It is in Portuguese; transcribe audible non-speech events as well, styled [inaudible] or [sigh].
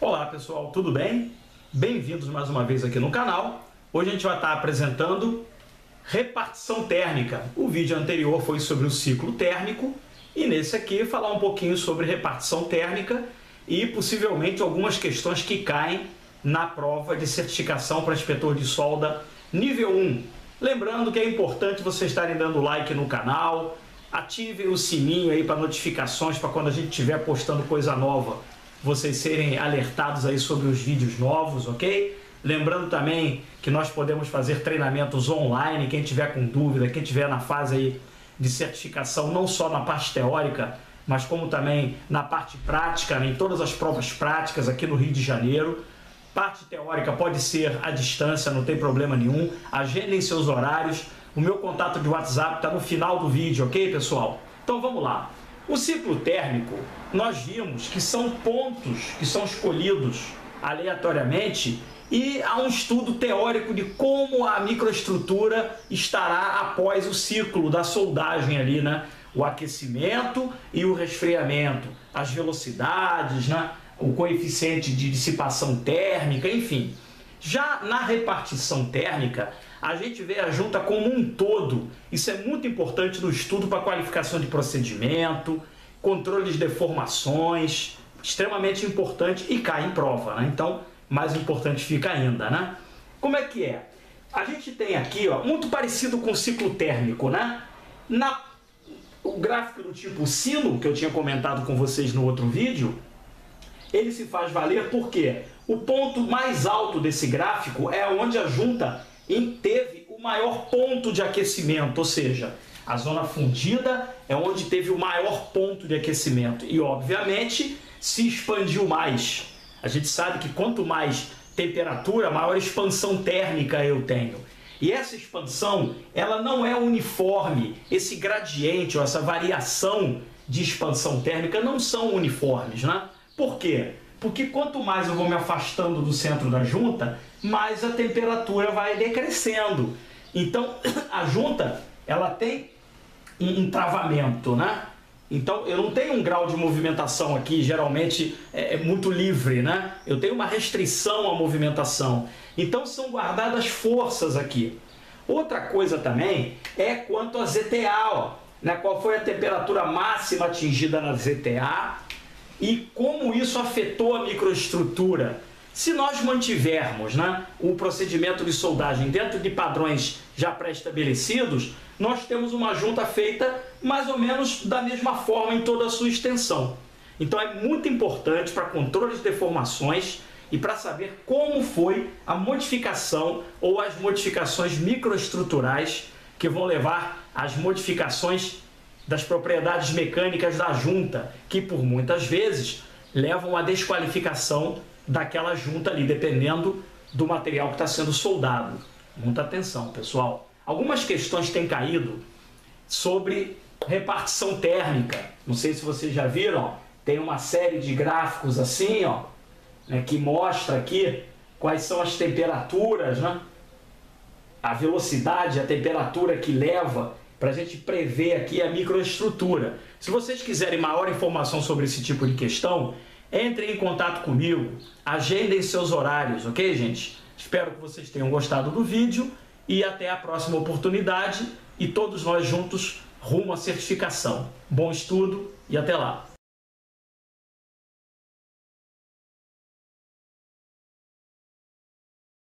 Olá pessoal, tudo bem? Bem-vindos mais uma vez aqui no canal. Hoje a gente vai estar apresentando repartição térmica. O vídeo anterior foi sobre o ciclo térmico e nesse aqui falar um pouquinho sobre repartição térmica e possivelmente algumas questões que caem na prova de certificação para inspetor de solda nível 1. Lembrando que é importante vocês estarem dando like no canal, ativem o sininho aí para notificações para quando a gente estiver postando coisa nova, vocês serem alertados aí sobre os vídeos novos, ok? Lembrando também que nós podemos fazer treinamentos online, quem tiver com dúvida, quem tiver na fase aí de certificação, não só na parte teórica, mas como também na parte prática, em todas as provas práticas aqui no Rio de Janeiro. Parte teórica pode ser à distância, não tem problema nenhum. Agendem seus horários. O meu contato de WhatsApp está no final do vídeo, ok, pessoal? Então vamos lá. O ciclo térmico, nós vimos que são pontos que são escolhidos aleatoriamente e há um estudo teórico de como a microestrutura estará após o ciclo da soldagem ali, né? O aquecimento e o resfriamento, as velocidades, né? o coeficiente de dissipação térmica, enfim. Já na repartição térmica, a gente vê a junta como um todo. Isso é muito importante no estudo para qualificação de procedimento, controle de deformações, extremamente importante e cai em prova, né? Então, mais importante fica ainda, né? Como é que é? A gente tem aqui, ó, muito parecido com o ciclo térmico, né? Na, o gráfico do tipo sino, que eu tinha comentado com vocês no outro vídeo, ele se faz valer porque o ponto mais alto desse gráfico é onde a junta teve o maior ponto de aquecimento, ou seja, a zona fundida é onde teve o maior ponto de aquecimento e, obviamente, se expandiu mais. A gente sabe que quanto mais temperatura, maior expansão térmica eu tenho. E essa expansão, ela não é uniforme. Esse gradiente ou essa variação de expansão térmica não são uniformes, né? Por quê? Porque quanto mais eu vou me afastando do centro da junta, mais a temperatura vai decrescendo. Então, [coughs] a junta, ela tem um travamento, né? Então eu não tenho um grau de movimentação aqui, geralmente é, é, muito livre, né? Eu tenho uma restrição à movimentação. Então são guardadas forças aqui. Outra coisa também é quanto a ZTA, ó, né? qual foi a temperatura máxima atingida na ZTA e como isso afetou a microestrutura. Se nós mantivermos né, o procedimento de soldagem dentro de padrões já pré-estabelecidos, nós temos uma junta feita mais ou menos da mesma forma em toda a sua extensão. Então é muito importante para controle de deformações e para saber como foi a modificação ou as modificações microestruturais que vão levar às modificações das propriedades mecânicas da junta, que por muitas vezes levam à desqualificação daquela junta ali, dependendo do material que está sendo soldado. Muita atenção, pessoal. Algumas questões têm caído sobre repartição térmica. Não sei se vocês já viram, tem uma série de gráficos assim, ó, né, que mostra aqui quais são as temperaturas, né? A velocidade, a temperatura que leva para a gente prever aqui a microestrutura. Se vocês quiserem maior informação sobre esse tipo de questão, entrem em contato comigo, agendem seus horários, ok, gente? Espero que vocês tenham gostado do vídeo e até a próxima oportunidade e todos nós juntos rumo à certificação. Bom estudo e até lá!